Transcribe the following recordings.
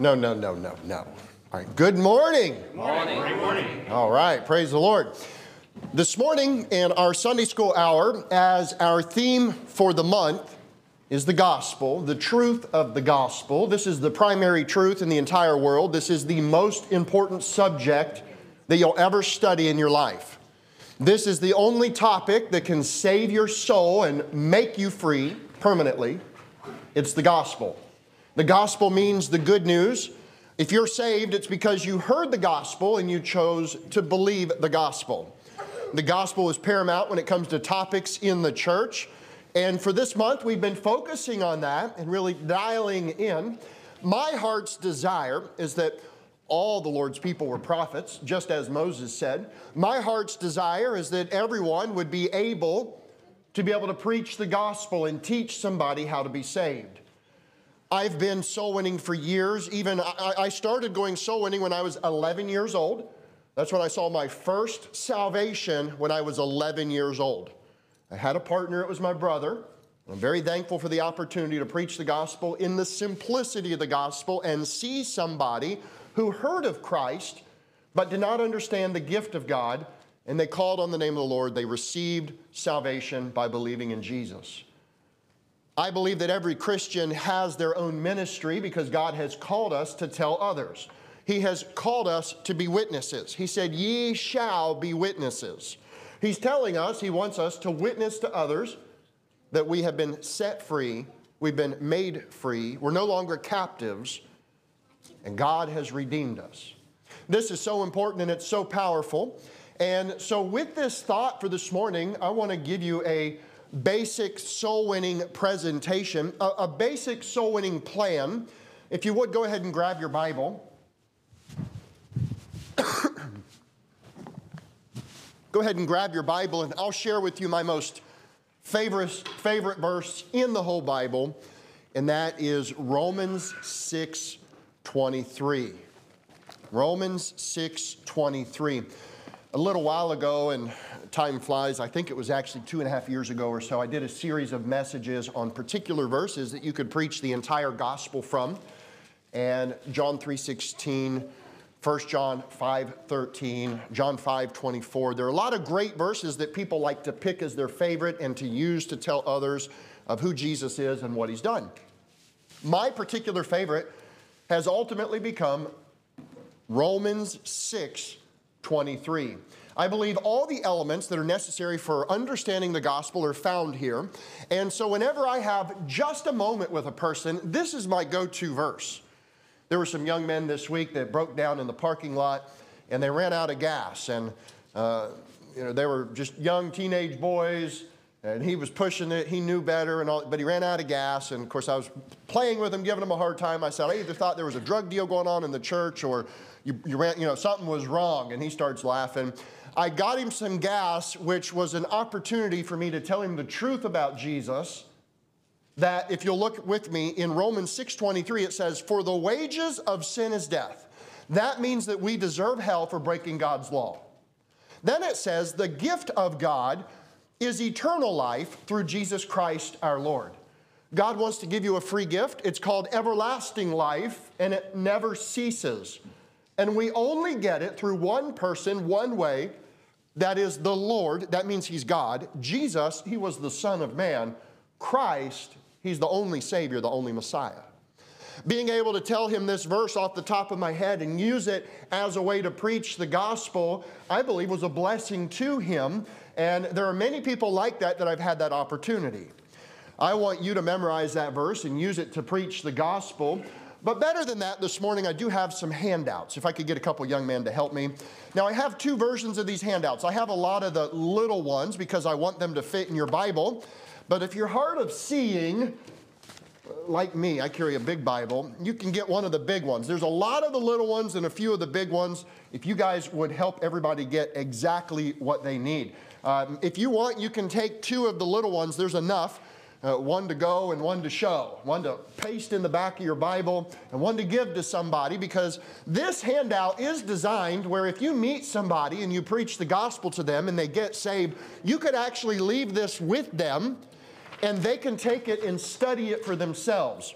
No, no, no, no, no. All right. Good morning. Morning. Good morning. All right. Praise the Lord. This morning in our Sunday school hour, as our theme for the month is the gospel, the truth of the gospel. This is the primary truth in the entire world. This is the most important subject that you'll ever study in your life. This is the only topic that can save your soul and make you free permanently. It's the gospel. The gospel means the good news. If you're saved, it's because you heard the gospel and you chose to believe the gospel. The gospel is paramount when it comes to topics in the church. And for this month, we've been focusing on that and really dialing in. My heart's desire is that all the Lord's people were prophets, just as Moses said. My heart's desire is that everyone would be able to be able to preach the gospel and teach somebody how to be saved. I've been soul winning for years. Even I started going soul winning when I was 11 years old. That's when I saw my first salvation when I was 11 years old. I had a partner, it was my brother. I'm very thankful for the opportunity to preach the gospel in the simplicity of the gospel and see somebody who heard of Christ but did not understand the gift of God, and they called on the name of the Lord. They received salvation by believing in Jesus. I believe that every Christian has their own ministry because God has called us to tell others. He has called us to be witnesses. He said, Ye shall be witnesses. He's telling us, He wants us to witness to others that we have been set free, we've been made free, we're no longer captives, and God has redeemed us. This is so important and it's so powerful. And so, with this thought for this morning, I want to give you a basic soul winning presentation, a, a basic soul winning plan. If you would go ahead and grab your Bible. go ahead and grab your Bible, and I'll share with you my most favorite, favorite verse in the whole Bible, and that is Romans 6 23. Romans 6 23. A little while ago, and time flies, I think it was actually two and a half years ago or so, I did a series of messages on particular verses that you could preach the entire gospel from. And John 3 16, 1 John 5 13, John 5 24. There are a lot of great verses that people like to pick as their favorite and to use to tell others of who Jesus is and what he's done. My particular favorite has ultimately become Romans 6 23. I believe all the elements that are necessary for understanding the gospel are found here. And so, whenever I have just a moment with a person, this is my go to verse. There were some young men this week that broke down in the parking lot and they ran out of gas. And, uh, you know, they were just young teenage boys and he was pushing it. He knew better, and all, but he ran out of gas. And of course, I was playing with him, giving him a hard time. I said, I either thought there was a drug deal going on in the church or you, you ran, you know, something was wrong. And he starts laughing. I got him some gas, which was an opportunity for me to tell him the truth about Jesus that if you'll look with me in Romans 6:23 it says for the wages of sin is death. That means that we deserve hell for breaking God's law. Then it says the gift of God is eternal life through Jesus Christ our Lord. God wants to give you a free gift. It's called everlasting life and it never ceases. And we only get it through one person, one way. That is the Lord. That means He's God. Jesus, He was the Son of Man. Christ, He's the only Savior, the only Messiah. Being able to tell him this verse off the top of my head and use it as a way to preach the gospel, I believe was a blessing to him. And there are many people like that that I've had that opportunity. I want you to memorize that verse and use it to preach the gospel. But better than that, this morning I do have some handouts. If I could get a couple young men to help me. Now, I have two versions of these handouts. I have a lot of the little ones because I want them to fit in your Bible. But if you're hard of seeing, like me, I carry a big Bible, you can get one of the big ones. There's a lot of the little ones and a few of the big ones. If you guys would help everybody get exactly what they need. Um, if you want, you can take two of the little ones, there's enough. Uh, one to go and one to show, one to paste in the back of your Bible, and one to give to somebody because this handout is designed where if you meet somebody and you preach the gospel to them and they get saved, you could actually leave this with them and they can take it and study it for themselves.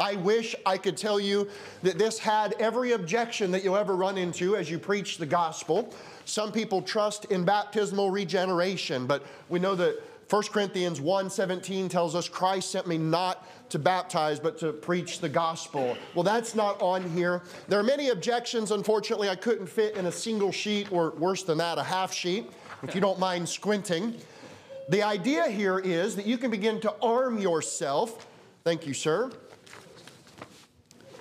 I wish I could tell you that this had every objection that you'll ever run into as you preach the gospel. Some people trust in baptismal regeneration, but we know that 1 Corinthians 1:17 tells us Christ sent me not to baptize but to preach the gospel. Well, that's not on here. There are many objections. Unfortunately, I couldn't fit in a single sheet or worse than that, a half sheet, if you don't mind squinting. The idea here is that you can begin to arm yourself. Thank you, sir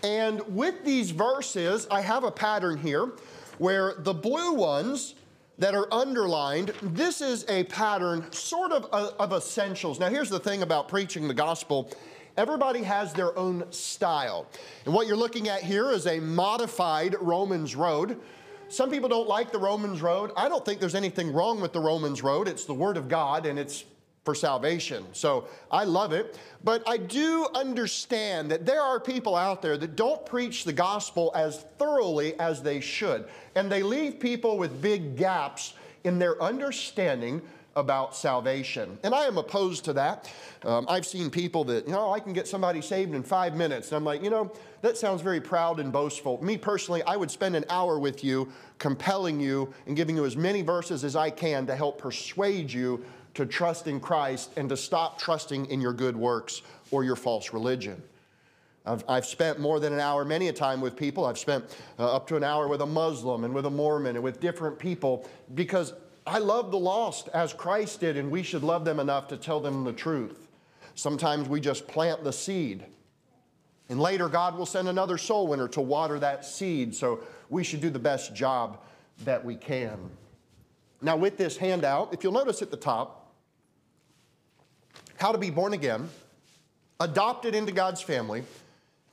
and with these verses, I have a pattern here where the blue ones that are underlined, this is a pattern sort of uh, of essentials. Now, here's the thing about preaching the gospel everybody has their own style. And what you're looking at here is a modified Romans road. Some people don't like the Romans road. I don't think there's anything wrong with the Romans road. It's the Word of God and it's for salvation. So I love it. But I do understand that there are people out there that don't preach the gospel as thoroughly as they should. And they leave people with big gaps in their understanding about salvation. And I am opposed to that. Um, I've seen people that, you know, I can get somebody saved in five minutes. And I'm like, you know, that sounds very proud and boastful. Me personally, I would spend an hour with you, compelling you and giving you as many verses as I can to help persuade you to trust in Christ and to stop trusting in your good works or your false religion. I've, I've spent more than an hour many a time with people. I've spent uh, up to an hour with a Muslim and with a Mormon and with different people because I love the lost as Christ did, and we should love them enough to tell them the truth. Sometimes we just plant the seed. And later, God will send another soul winner to water that seed. So we should do the best job that we can. Now, with this handout, if you'll notice at the top, how to be born again, adopted into God's family,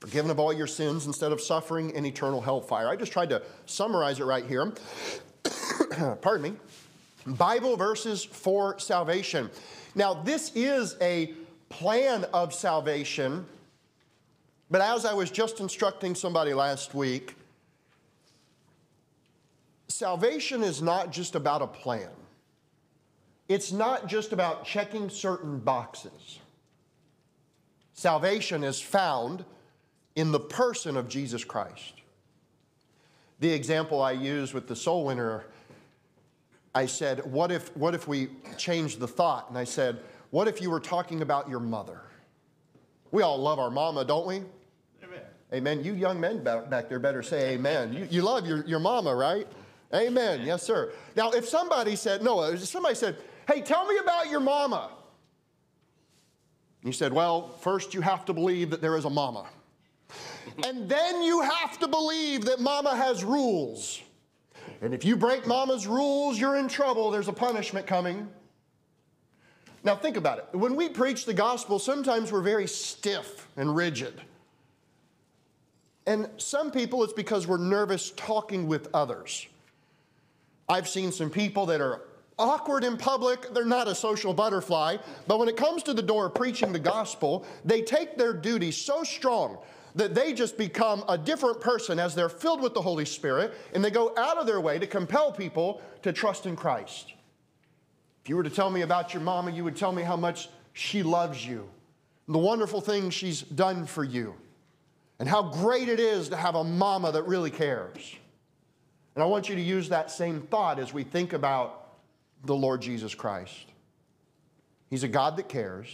forgiven of all your sins instead of suffering in eternal hellfire. I just tried to summarize it right here. Pardon me. Bible verses for salvation. Now, this is a plan of salvation, but as I was just instructing somebody last week, salvation is not just about a plan. It's not just about checking certain boxes. Salvation is found in the person of Jesus Christ. The example I used with the soul winner, I said, what if, what if we change the thought? And I said, what if you were talking about your mother? We all love our mama, don't we? Amen. Amen. You young men back there better say amen. You, you love your, your mama, right? Amen. Yes, sir. Now, if somebody said, no, if somebody said, Hey, tell me about your mama. He said, Well, first you have to believe that there is a mama. and then you have to believe that mama has rules. And if you break mama's rules, you're in trouble. There's a punishment coming. Now, think about it. When we preach the gospel, sometimes we're very stiff and rigid. And some people, it's because we're nervous talking with others. I've seen some people that are awkward in public, they're not a social butterfly, but when it comes to the door preaching the gospel, they take their duty so strong that they just become a different person as they're filled with the Holy Spirit and they go out of their way to compel people to trust in Christ. If you were to tell me about your mama, you would tell me how much she loves you, the wonderful things she's done for you, and how great it is to have a mama that really cares. And I want you to use that same thought as we think about the Lord Jesus Christ. He's a God that cares.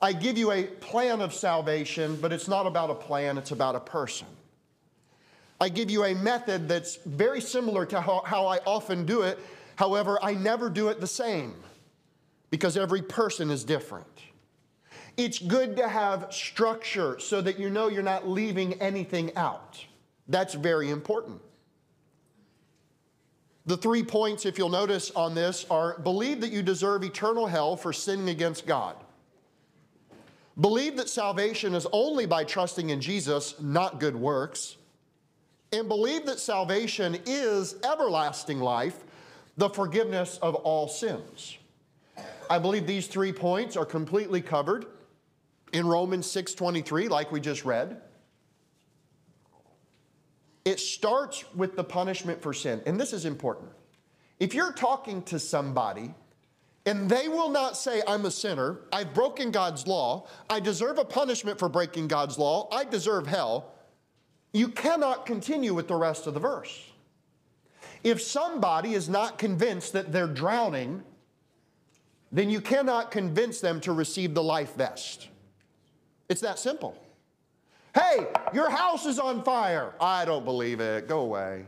I give you a plan of salvation, but it's not about a plan, it's about a person. I give you a method that's very similar to how, how, I often do it. However, I never do it the same because every person is different. It's good to have structure so that you know you're not leaving anything out. That's very important. The three points, if you'll notice on this, are believe that you deserve eternal hell for sinning against God. Believe that salvation is only by trusting in Jesus, not good works. And believe that salvation is everlasting life, the forgiveness of all sins. I believe these three points are completely covered in Romans 6:23 like we just read. It starts with the punishment for sin. And this is important. If you're talking to somebody and they will not say, I'm a sinner, I've broken God's law, I deserve a punishment for breaking God's law, I deserve hell, you cannot continue with the rest of the verse. If somebody is not convinced that they're drowning, then you cannot convince them to receive the life vest. It's that simple. Hey, your house is on fire. I don't believe it. Go away.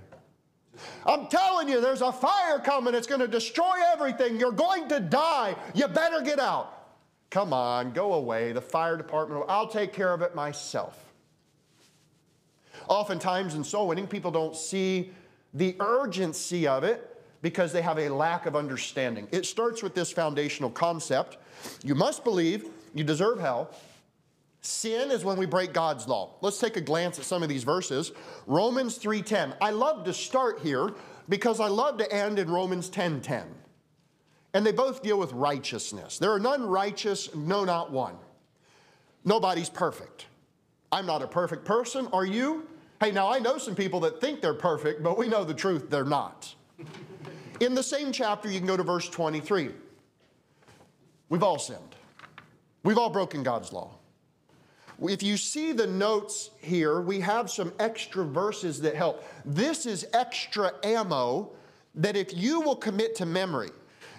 I'm telling you, there's a fire coming. It's going to destroy everything. You're going to die. You better get out. Come on, go away. The fire department, I'll take care of it myself. Oftentimes in soul winning, people don't see the urgency of it because they have a lack of understanding. It starts with this foundational concept you must believe you deserve hell. Sin is when we break God's law. Let's take a glance at some of these verses. Romans 3:10. I love to start here because I love to end in Romans 10:10. And they both deal with righteousness. There are none righteous, no not one. Nobody's perfect. I'm not a perfect person, are you? Hey, now I know some people that think they're perfect, but we know the truth, they're not. In the same chapter, you can go to verse 23. We've all sinned, we've all broken God's law. If you see the notes here, we have some extra verses that help. This is extra ammo that if you will commit to memory,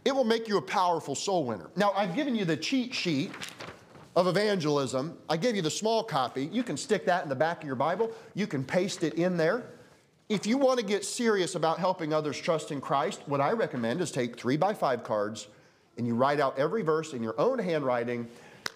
it will make you a powerful soul winner. Now, I've given you the cheat sheet of evangelism. I gave you the small copy. You can stick that in the back of your Bible, you can paste it in there. If you want to get serious about helping others trust in Christ, what I recommend is take three by five cards and you write out every verse in your own handwriting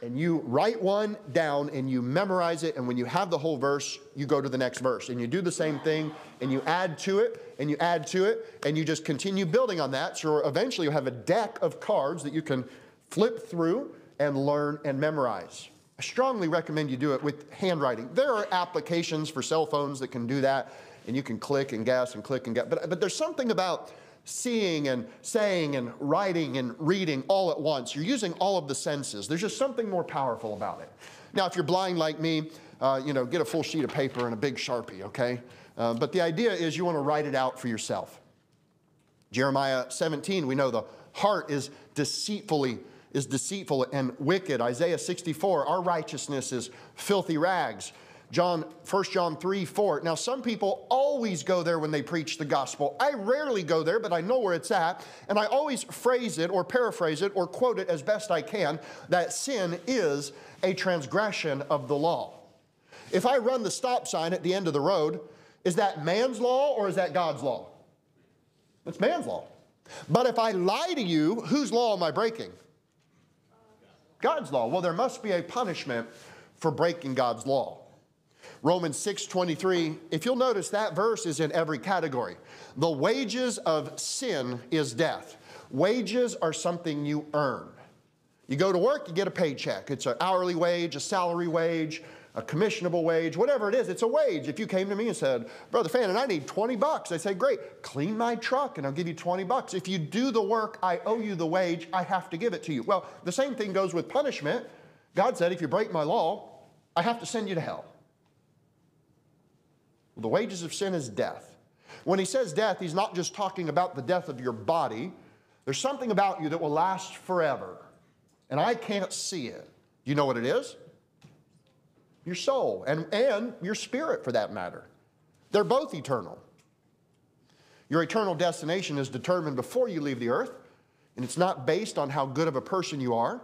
and you write one down and you memorize it. And when you have the whole verse, you go to the next verse and you do the same thing and you add to it and you add to it and you just continue building on that. So eventually you'll have a deck of cards that you can flip through and learn and memorize. I strongly recommend you do it with handwriting. There are applications for cell phones that can do that, and you can click and guess and click and guess. But, but there's something about seeing and saying and writing and reading all at once. You're using all of the senses. There's just something more powerful about it. Now, if you're blind like me, uh, you know, get a full sheet of paper and a big Sharpie, okay? Uh, but the idea is you want to write it out for yourself. Jeremiah 17, we know the heart is deceitfully is deceitful and wicked. Isaiah 64, our righteousness is filthy rags. John, 1 John 3, 4. Now, some people always go there when they preach the gospel. I rarely go there, but I know where it's at. And I always phrase it or paraphrase it or quote it as best I can that sin is a transgression of the law. If I run the stop sign at the end of the road, is that man's law or is that God's law? It's man's law. But if I lie to you, whose law am I breaking? God's law. Well, there must be a punishment for breaking God's law. Romans 6:23, if you'll notice that verse is in every category. The wages of sin is death. Wages are something you earn. You go to work, you get a paycheck. It's an hourly wage, a salary wage, a commissionable wage, whatever it is, it's a wage. If you came to me and said, Brother Fannin, I need 20 bucks, I say, Great, clean my truck and I'll give you 20 bucks. If you do the work, I owe you the wage, I have to give it to you. Well, the same thing goes with punishment. God said, If you break my law, I have to send you to hell. The wages of sin is death. When he says death, he's not just talking about the death of your body. There's something about you that will last forever. And I can't see it. You know what it is? Your soul and, and your spirit, for that matter. They're both eternal. Your eternal destination is determined before you leave the earth, and it's not based on how good of a person you are.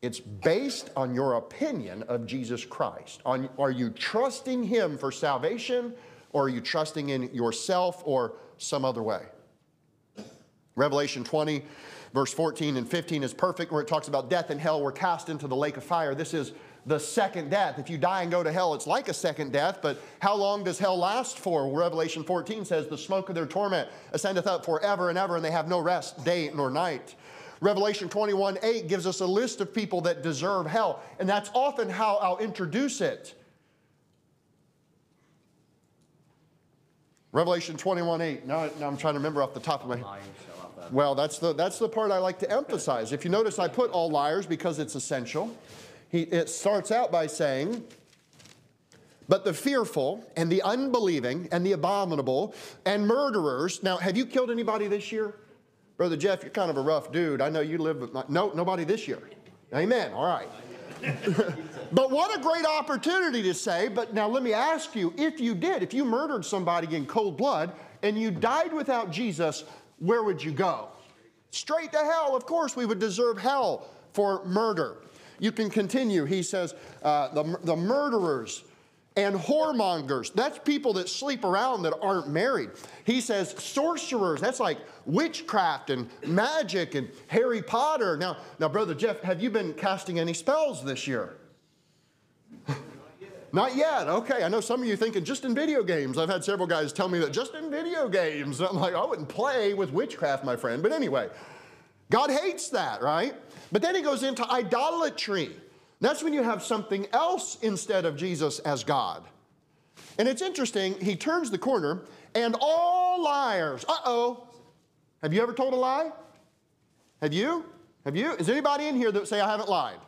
It's based on your opinion of Jesus Christ. On, are you trusting Him for salvation, or are you trusting in yourself or some other way? Revelation 20, verse 14 and 15 is perfect, where it talks about death and hell were cast into the lake of fire. This is the second death. If you die and go to hell, it's like a second death, but how long does hell last for? Revelation 14 says, The smoke of their torment ascendeth up forever and ever, and they have no rest day nor night. Revelation 21 8 gives us a list of people that deserve hell, and that's often how I'll introduce it. Revelation 21 8. Now, now I'm trying to remember off the top of my head. Well, that's the, that's the part I like to emphasize. If you notice, I put all liars because it's essential. He, it starts out by saying, but the fearful and the unbelieving and the abominable and murderers. Now, have you killed anybody this year? Brother Jeff, you're kind of a rough dude. I know you live with my. No, nobody this year. Amen. All right. but what a great opportunity to say. But now let me ask you if you did, if you murdered somebody in cold blood and you died without Jesus, where would you go? Straight to hell. Of course, we would deserve hell for murder. You can continue. He says, uh, the, the murderers and whoremongers, that's people that sleep around that aren't married. He says sorcerers, that's like witchcraft and magic and Harry Potter. Now, now, Brother Jeff, have you been casting any spells this year? Not yet. Okay. I know some of you thinking just in video games. I've had several guys tell me that just in video games. I'm like, I wouldn't play with witchcraft, my friend. But anyway, God hates that, right? But then he goes into idolatry. That's when you have something else instead of Jesus as God. And it's interesting, he turns the corner, and all liars. Uh oh. Have you ever told a lie? Have you? Have you? Is anybody in here that say, I haven't lied?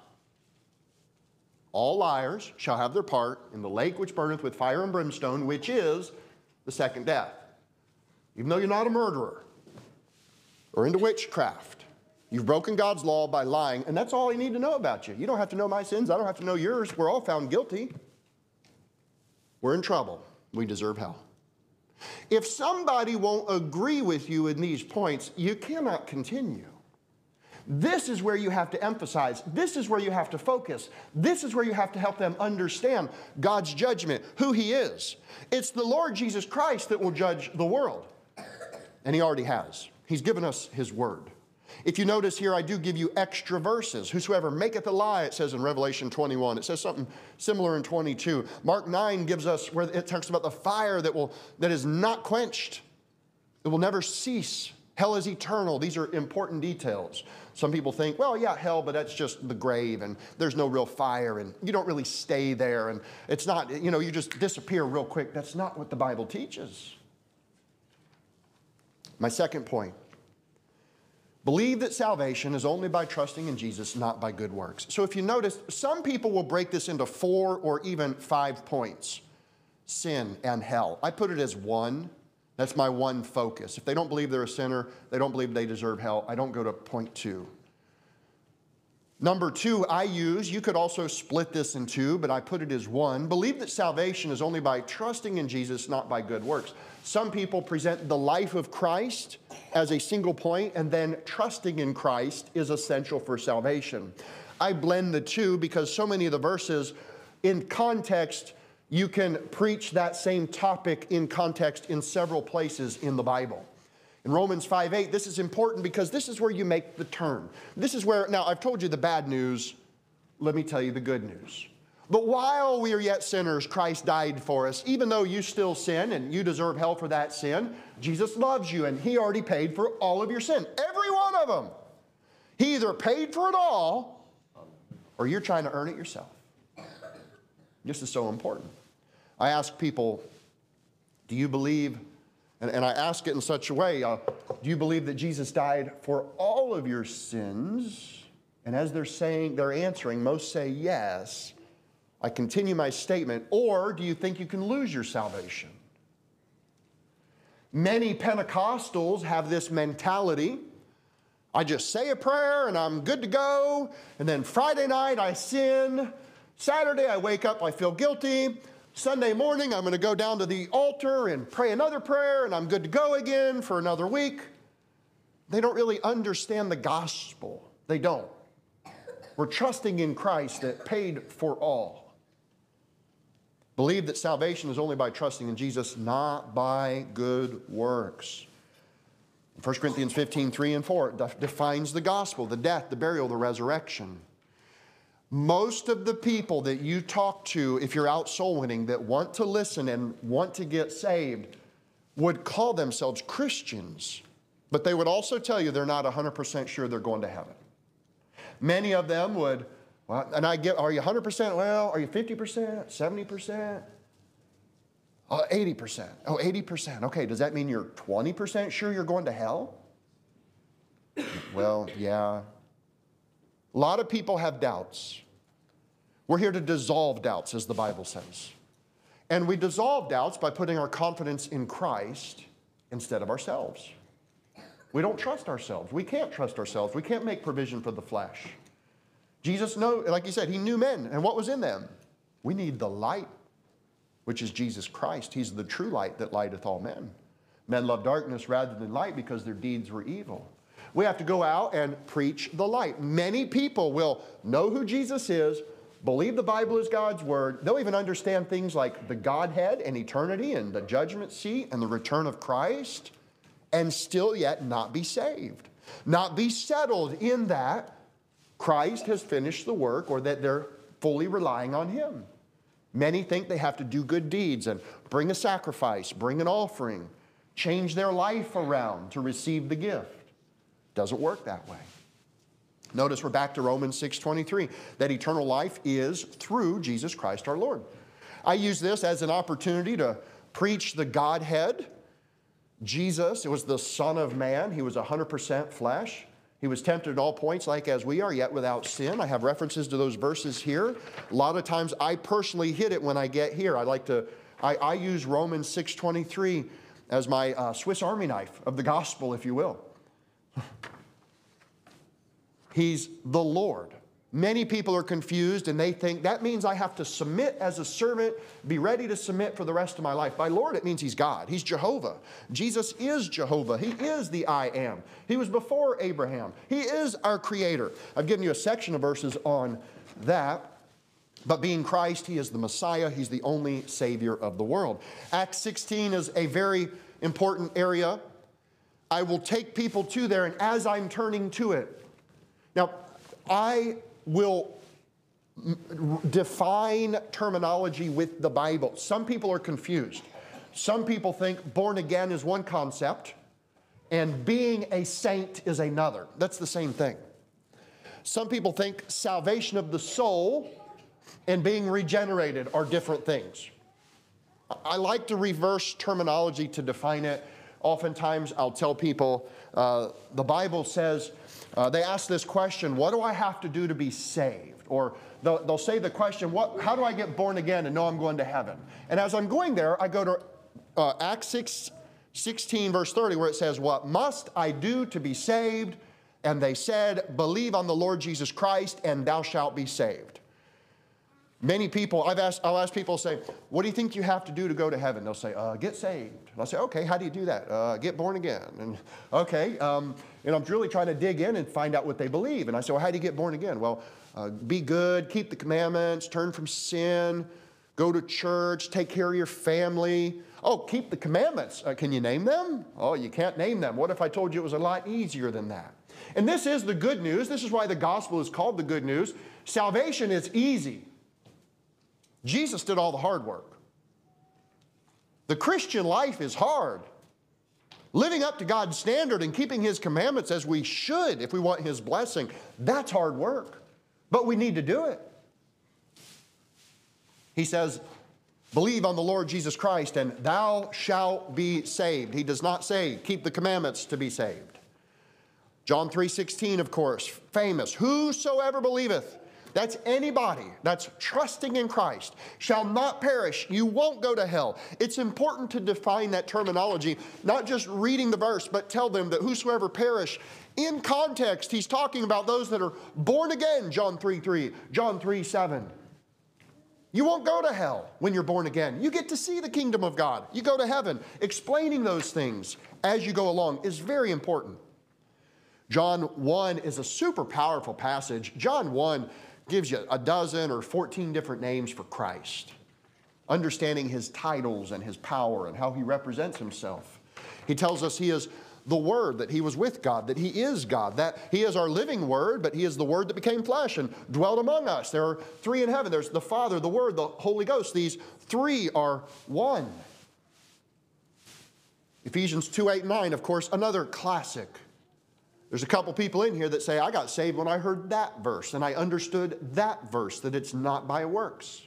All liars shall have their part in the lake which burneth with fire and brimstone, which is the second death. Even though you're not a murderer or into witchcraft, you've broken God's law by lying, and that's all I need to know about you. You don't have to know my sins, I don't have to know yours. We're all found guilty. We're in trouble. We deserve hell. If somebody won't agree with you in these points, you cannot continue. This is where you have to emphasize. This is where you have to focus. This is where you have to help them understand God's judgment, who He is. It's the Lord Jesus Christ that will judge the world. And He already has. He's given us His word. If you notice here, I do give you extra verses. Whosoever maketh a lie, it says in Revelation 21. It says something similar in 22. Mark 9 gives us where it talks about the fire that will that is not quenched. It will never cease. Hell is eternal. These are important details. Some people think, well, yeah, hell, but that's just the grave and there's no real fire and you don't really stay there and it's not, you know, you just disappear real quick. That's not what the Bible teaches. My second point believe that salvation is only by trusting in Jesus, not by good works. So if you notice, some people will break this into four or even five points sin and hell. I put it as one that's my one focus. If they don't believe they're a sinner, they don't believe they deserve hell, I don't go to point two. Number two, I use, you could also split this in two, but I put it as one. Believe that salvation is only by trusting in Jesus, not by good works. Some people present the life of Christ as a single point, and then trusting in Christ is essential for salvation. I blend the two because so many of the verses in context you can preach that same topic in context in several places in the Bible. In Romans 5 8, this is important because this is where you make the turn. This is where, now I've told you the bad news, let me tell you the good news. But while we are yet sinners, Christ died for us. Even though you still sin and you deserve hell for that sin, Jesus loves you and he already paid for all of your sin. Every one of them. He either paid for it all or you're trying to earn it yourself. This is so important. I ask people, do you believe, and, and I ask it in such a way, uh, do you believe that Jesus died for all of your sins? And as they're saying, they're answering, most say yes. I continue my statement, or do you think you can lose your salvation? Many Pentecostals have this mentality. I just say a prayer and I'm good to go. And then Friday night I sin. Saturday I wake up, I feel guilty. Sunday morning, I'm going to go down to the altar and pray another prayer, and I'm good to go again for another week. They don't really understand the gospel. They don't. We're trusting in Christ that paid for all. Believe that salvation is only by trusting in Jesus, not by good works. 1 Corinthians 15, 3 and 4 defines the gospel, the death, the burial, the resurrection. Most of the people that you talk to, if you're out soul winning, that want to listen and want to get saved, would call themselves Christians, but they would also tell you they're not 100% sure they're going to heaven. Many of them would, well, and I get, are you 100%? Well, are you 50%, 70%? Uh, 80%. Oh, 80%. Okay, does that mean you're 20% sure you're going to hell? well, yeah, a lot of people have doubts. We're here to dissolve doubts, as the Bible says. And we dissolve doubts by putting our confidence in Christ instead of ourselves. We don't trust ourselves. We can't trust ourselves. We can't make provision for the flesh. Jesus know, like he said, he knew men and what was in them. We need the light, which is Jesus Christ. He's the true light that lighteth all men. Men love darkness rather than light because their deeds were evil. We have to go out and preach the light. Many people will know who Jesus is, believe the Bible is God's word. They'll even understand things like the Godhead and eternity and the judgment seat and the return of Christ, and still yet not be saved. Not be settled in that Christ has finished the work or that they're fully relying on Him. Many think they have to do good deeds and bring a sacrifice, bring an offering, change their life around to receive the gift. Doesn't work that way. Notice we're back to Romans 6:23 that eternal life is through Jesus Christ our Lord. I use this as an opportunity to preach the Godhead. Jesus, it was the Son of Man. He was 100% flesh. He was tempted at all points, like as we are, yet without sin. I have references to those verses here. A lot of times I personally hit it when I get here. I like to, I, I use Romans 6.23 as my uh, Swiss Army knife of the gospel, if you will. He's the Lord. Many people are confused and they think that means I have to submit as a servant, be ready to submit for the rest of my life. By Lord, it means He's God. He's Jehovah. Jesus is Jehovah. He is the I am. He was before Abraham. He is our Creator. I've given you a section of verses on that. But being Christ, He is the Messiah. He's the only Savior of the world. Acts 16 is a very important area. I will take people to there, and as I'm turning to it, now, I will define terminology with the Bible. Some people are confused. Some people think born again is one concept and being a saint is another. That's the same thing. Some people think salvation of the soul and being regenerated are different things. I like to reverse terminology to define it. Oftentimes, I'll tell people uh, the Bible says uh, they ask this question What do I have to do to be saved? Or they'll, they'll say the question what, How do I get born again and know I'm going to heaven? And as I'm going there, I go to uh, Acts 6, 16, verse 30, where it says, What must I do to be saved? And they said, Believe on the Lord Jesus Christ, and thou shalt be saved. Many people, I've asked, I'll ask people, say, what do you think you have to do to go to heaven? They'll say, uh, get saved. And I'll say, okay, how do you do that? Uh, get born again. And okay, um, and I'm really trying to dig in and find out what they believe. And I say, well, how do you get born again? Well, uh, be good, keep the commandments, turn from sin, go to church, take care of your family. Oh, keep the commandments. Uh, can you name them? Oh, you can't name them. What if I told you it was a lot easier than that? And this is the good news. This is why the gospel is called the good news. Salvation is easy. Jesus did all the hard work. The Christian life is hard. Living up to God's standard and keeping His commandments as we should if we want His blessing, that's hard work. But we need to do it. He says, Believe on the Lord Jesus Christ and thou shalt be saved. He does not say, keep the commandments to be saved. John 3:16 of course, famous. Whosoever believeth that's anybody that's trusting in Christ shall not perish. You won't go to hell. It's important to define that terminology, not just reading the verse, but tell them that whosoever perish, in context, he's talking about those that are born again, John 3 3, John 3 7. You won't go to hell when you're born again. You get to see the kingdom of God. You go to heaven. Explaining those things as you go along is very important. John 1 is a super powerful passage. John 1 gives you a dozen or 14 different names for Christ, understanding his titles and his power and how he represents himself. He tells us he is the Word, that He was with God, that He is God, that He is our living Word, but He is the Word that became flesh and dwelt among us. There are three in heaven there's the Father, the Word, the Holy Ghost. These three are one. Ephesians 2 8 9, of course, another classic there's a couple people in here that say, I got saved when I heard that verse, and I understood that verse, that it's not by works.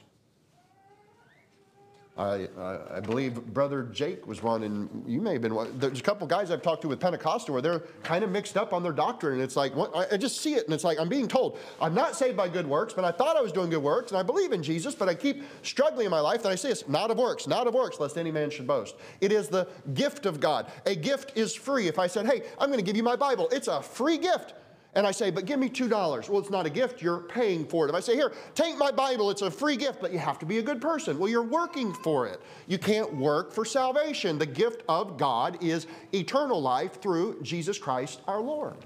I, I, I, believe Brother Jake was one, and you may have been one. There's a couple guys I've talked to with Pentecostal where they're kind of mixed up on their doctrine, and it's like, what, I, just see it, and it's like, I'm being told, I'm not saved by good works, but I thought I was doing good works, and I believe in Jesus, but I keep struggling in my life, and I say it's not of works, not of works, lest any man should boast. It is the gift of God. A gift is free. If I said, hey, I'm going to give you my Bible, it's a free gift and I say, but give me $2. Well, it's not a gift, you're paying for it. If I say, here, take my Bible, it's a free gift, but you have to be a good person. Well, you're working for it. You can't work for salvation. The gift of God is eternal life through Jesus Christ our Lord.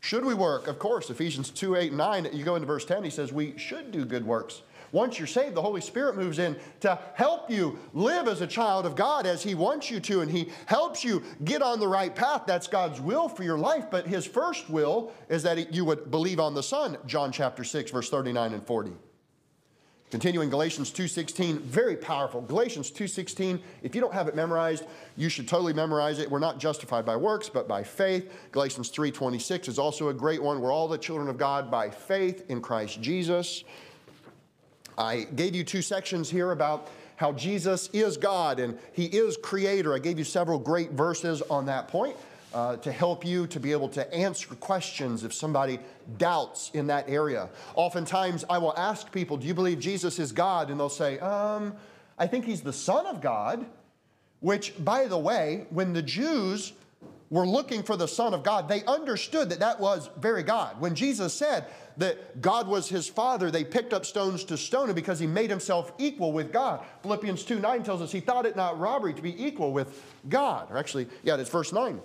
Should we work? Of course, Ephesians 2 8 9, you go into verse 10, he says, we should do good works once you're saved, the Holy Spirit moves in to help you live as a child of God as He wants you to, and He helps you get on the right path. That's God's will for your life. But His first will is that you would believe on the Son, John chapter 6, verse 39 and 40. Continuing Galatians 2:16, very powerful. Galatians 2:16, if you don't have it memorized, you should totally memorize it. We're not justified by works, but by faith. Galatians 3:26 is also a great one. We're all the children of God by faith in Christ Jesus. I gave you two sections here about how Jesus is God and He is Creator. I gave you several great verses on that point uh, to help you to be able to answer questions if somebody doubts in that area. Oftentimes, I will ask people, Do you believe Jesus is God? And they'll say, um, I think He's the Son of God. Which, by the way, when the Jews were looking for the Son of God, they understood that that was very God. When Jesus said, that God was his father, they picked up stones to stone him because he made himself equal with God. Philippians 2 9 tells us he thought it not robbery to be equal with God. Or actually, yeah, it's verse 9.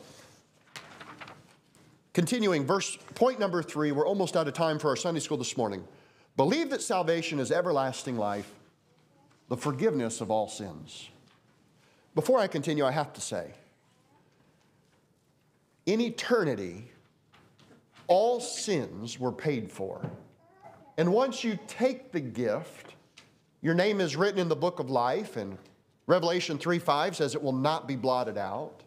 Continuing, verse point number three, we're almost out of time for our Sunday school this morning. Believe that salvation is everlasting life, the forgiveness of all sins. Before I continue, I have to say, in eternity, all sins were paid for. And once you take the gift, your name is written in the book of life, and Revelation 3 5 says it will not be blotted out.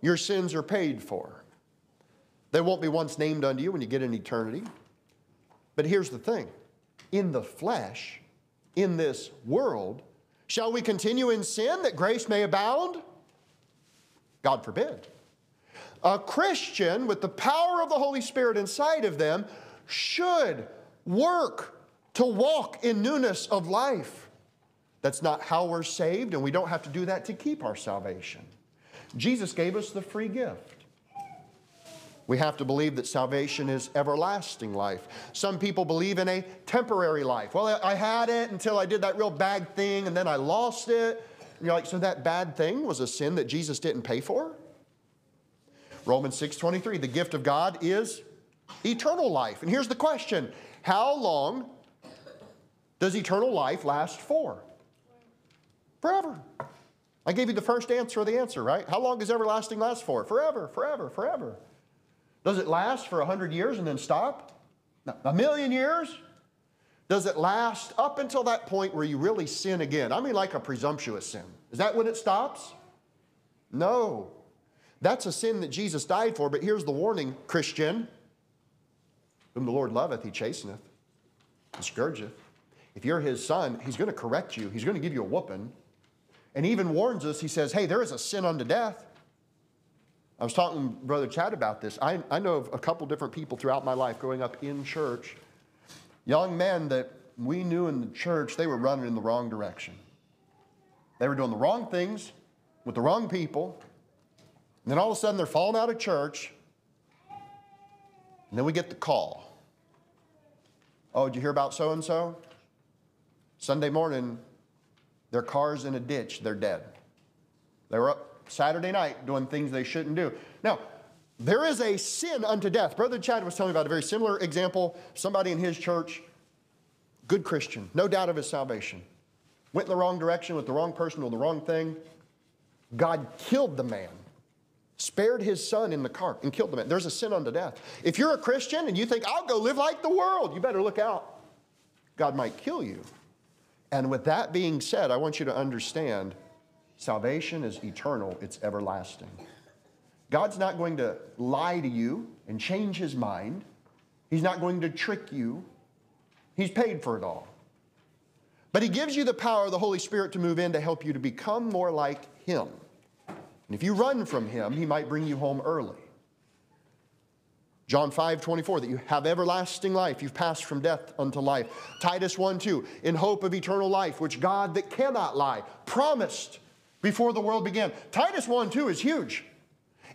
Your sins are paid for. They won't be once named unto you when you get in eternity. But here's the thing in the flesh, in this world, shall we continue in sin that grace may abound? God forbid. A Christian with the power of the Holy Spirit inside of them should work to walk in newness of life. That's not how we're saved, and we don't have to do that to keep our salvation. Jesus gave us the free gift. We have to believe that salvation is everlasting life. Some people believe in a temporary life. Well, I had it until I did that real bad thing and then I lost it. And you're like, so that bad thing was a sin that Jesus didn't pay for? Romans 6:23, the gift of God is eternal life. And here's the question, how long does eternal life last for? Forever. I gave you the first answer of the answer, right? How long does everlasting last for? Forever, forever, forever. Does it last for 100 years and then stop? No. A million years? Does it last up until that point where you really sin again? I mean, like a presumptuous sin. Is that when it stops? No. That's a sin that Jesus died for, but here's the warning, Christian. Whom the Lord loveth, he chasteneth, and scourgeth. If you're his son, he's going to correct you, he's going to give you a whooping. And he even warns us, he says, Hey, there is a sin unto death. I was talking to Brother Chad about this. I, I know of a couple different people throughout my life growing up in church, young men that we knew in the church, they were running in the wrong direction. They were doing the wrong things with the wrong people, and then all of a sudden they're falling out of church. And then we get the call. Oh, did you hear about so and so? Sunday morning, their car's in a ditch, they're dead. They were up Saturday night doing things they shouldn't do. Now, there is a sin unto death. Brother Chad was telling me about a very similar example. Somebody in his church, good Christian, no doubt of his salvation, went in the wrong direction with the wrong person or the wrong thing. God killed the man spared his son in the cart and killed the man. There's a sin unto death. If you're a Christian and you think, I'll go live like the world, you better look out. God might kill you. And with that being said, I want you to understand salvation is eternal, it's everlasting. God's not going to lie to you and change his mind. He's not going to trick you. He's paid for it all. But He gives you the power of the Holy Spirit to move in to help you to become more like Him. And if you run from Him, He might bring you home early. John 5, 24, that you have everlasting life. You've passed from death unto life. Titus 1, 2, in hope of eternal life, which God that cannot lie promised before the world began. Titus 1, 2 is huge.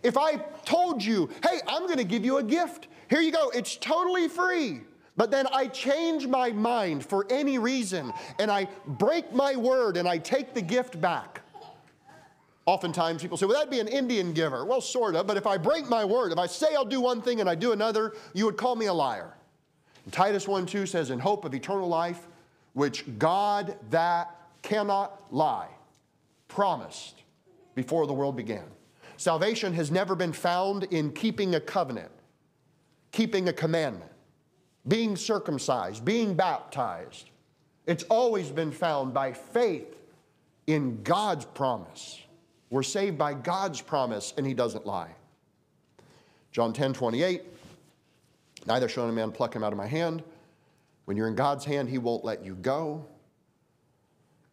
If I told you, hey, I'm going to give you a gift, here you go, it's totally free. But then I change my mind for any reason and I break my word and I take the gift back. Oftentimes people say, well, that'd be an Indian giver. Well, sort of, but if I break my word, if I say I'll do one thing and I do another, you would call me a liar. And Titus 1 2 says, in hope of eternal life, which God that cannot lie promised before the world began. Salvation has never been found in keeping a covenant, keeping a commandment, being circumcised, being baptized. It's always been found by faith in God's promise. We're saved by God's promise, and He doesn't lie. John 10 28, neither shall any man pluck him out of my hand. When you're in God's hand, He won't let you go.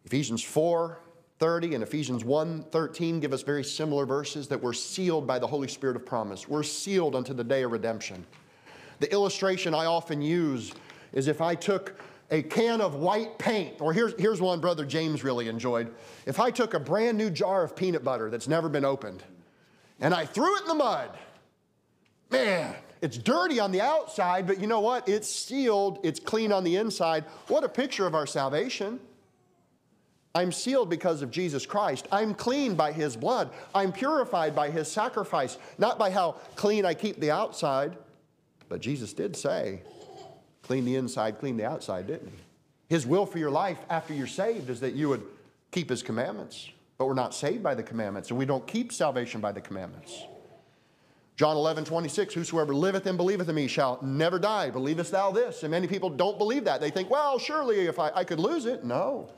Ephesians 4 30 and Ephesians 1 13 give us very similar verses that we're sealed by the Holy Spirit of promise. We're sealed unto the day of redemption. The illustration I often use is if I took a can of white paint, or here's, here's one Brother James really enjoyed. If I took a brand new jar of peanut butter that's never been opened and I threw it in the mud, man, it's dirty on the outside, but you know what? It's sealed, it's clean on the inside. What a picture of our salvation. I'm sealed because of Jesus Christ. I'm clean by His blood. I'm purified by His sacrifice, not by how clean I keep the outside. But Jesus did say, Clean the inside, clean the outside, didn't he? His will for your life after you're saved is that you would keep his commandments. But we're not saved by the commandments, and we don't keep salvation by the commandments. John 11, 26, whosoever liveth and believeth in me shall never die. Believest thou this? And many people don't believe that. They think, well, surely if I, I could lose it. No.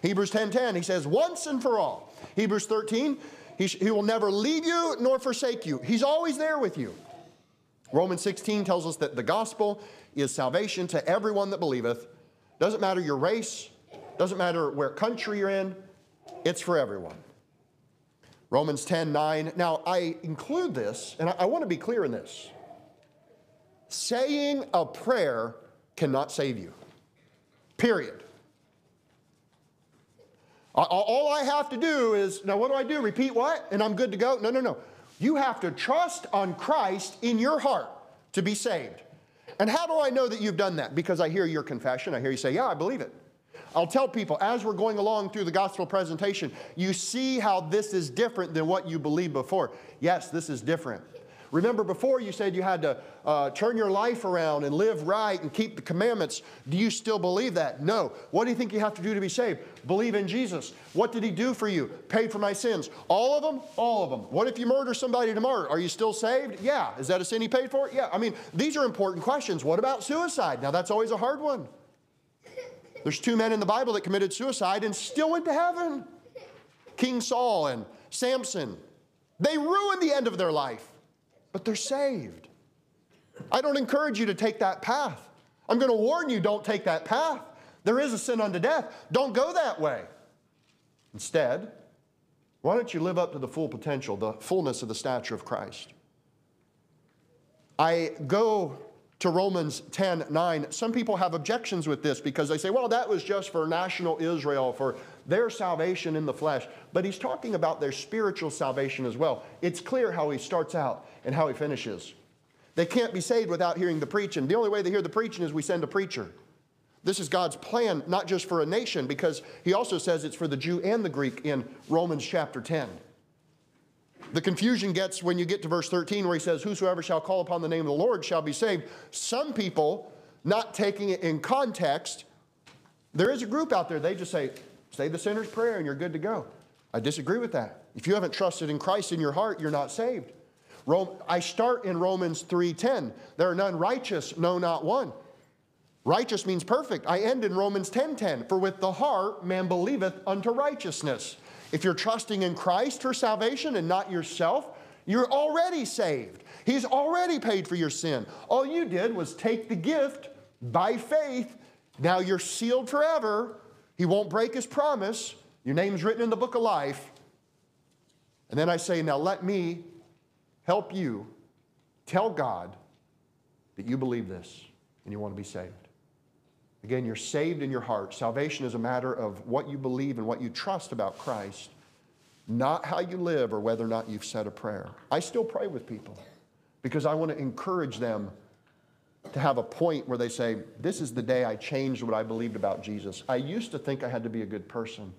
Hebrews 10, 10, he says, once and for all. Hebrews 13, he, he will never leave you nor forsake you. He's always there with you. Romans 16 tells us that the gospel is salvation to everyone that believeth. Doesn't matter your race, doesn't matter where country you're in, it's for everyone. Romans 10 9. Now, I include this, and I, I want to be clear in this. Saying a prayer cannot save you, period. All I have to do is, now what do I do? Repeat what? And I'm good to go? No, no, no. You have to trust on Christ in your heart to be saved. And how do I know that you've done that? Because I hear your confession. I hear you say, Yeah, I believe it. I'll tell people as we're going along through the gospel presentation, you see how this is different than what you believed before. Yes, this is different. Remember, before you said you had to uh, turn your life around and live right and keep the commandments. Do you still believe that? No. What do you think you have to do to be saved? Believe in Jesus. What did He do for you? Paid for my sins. All of them? All of them. What if you murder somebody tomorrow? Are you still saved? Yeah. Is that a sin He paid for? Yeah. I mean, these are important questions. What about suicide? Now, that's always a hard one. There's two men in the Bible that committed suicide and still went to heaven King Saul and Samson. They ruined the end of their life but they're saved. I don't encourage you to take that path. I'm going to warn you don't take that path. There is a sin unto death. Don't go that way. Instead, why don't you live up to the full potential, the fullness of the stature of Christ? I go to Romans 10 9. Some people have objections with this because they say, well, that was just for national Israel, for their salvation in the flesh. But he's talking about their spiritual salvation as well. It's clear how he starts out and how he finishes. They can't be saved without hearing the preaching. The only way they hear the preaching is we send a preacher. This is God's plan, not just for a nation, because he also says it's for the Jew and the Greek in Romans chapter 10. The confusion gets when you get to verse 13 where he says, Whosoever shall call upon the name of the Lord shall be saved. Some people, not taking it in context, there is a group out there, they just say, Say the sinner's prayer and you're good to go. I disagree with that. If you haven't trusted in Christ in your heart, you're not saved. Rome, I start in Romans 3:10. There are none righteous, no not one. Righteous means perfect. I end in Romans 10:10. For with the heart man believeth unto righteousness. If you're trusting in Christ for salvation and not yourself, you're already saved. He's already paid for your sin. All you did was take the gift by faith. Now you're sealed forever He won't break his promise. Your name's written in the book of life. And then I say, now let me help you tell God that you believe this and you want to be saved. Again, you're saved in your heart. Salvation is a matter of what you believe and what you trust about Christ, not how you live or whether or not you've said a prayer. I still pray with people because I want to encourage them to have a point where they say, This is the day I changed what I believed about Jesus. I used to think I had to be a good person,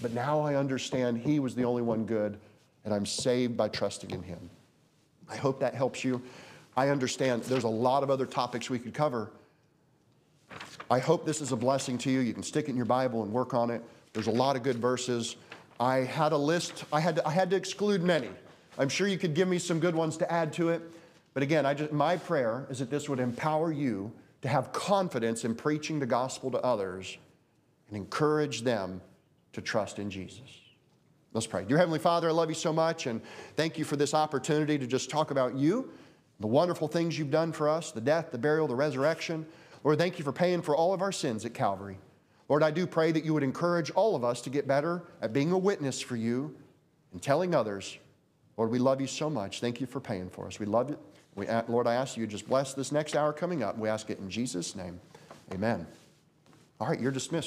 but now I understand He was the only one good, and I'm saved by trusting in Him. I hope that helps you. I understand there's a lot of other topics we could cover. I hope this is a blessing to you. You can stick it in your Bible and work on it. There's a lot of good verses. I had a list, I had to, I had to exclude many. I'm sure you could give me some good ones to add to it. But again, I just, my prayer is that this would empower you to have confidence in preaching the gospel to others and encourage them to trust in Jesus. Let's pray. Dear Heavenly Father, I love you so much and thank you for this opportunity to just talk about you, the wonderful things you've done for us, the death, the burial, the resurrection. Lord, thank you for paying for all of our sins at Calvary. Lord, I do pray that you would encourage all of us to get better at being a witness for you and telling others. Lord, we love you so much. Thank you for paying for us. We love you. We, Lord, I ask you to just bless this next hour coming up. We ask it in Jesus' name. Amen. All right, you're dismissed.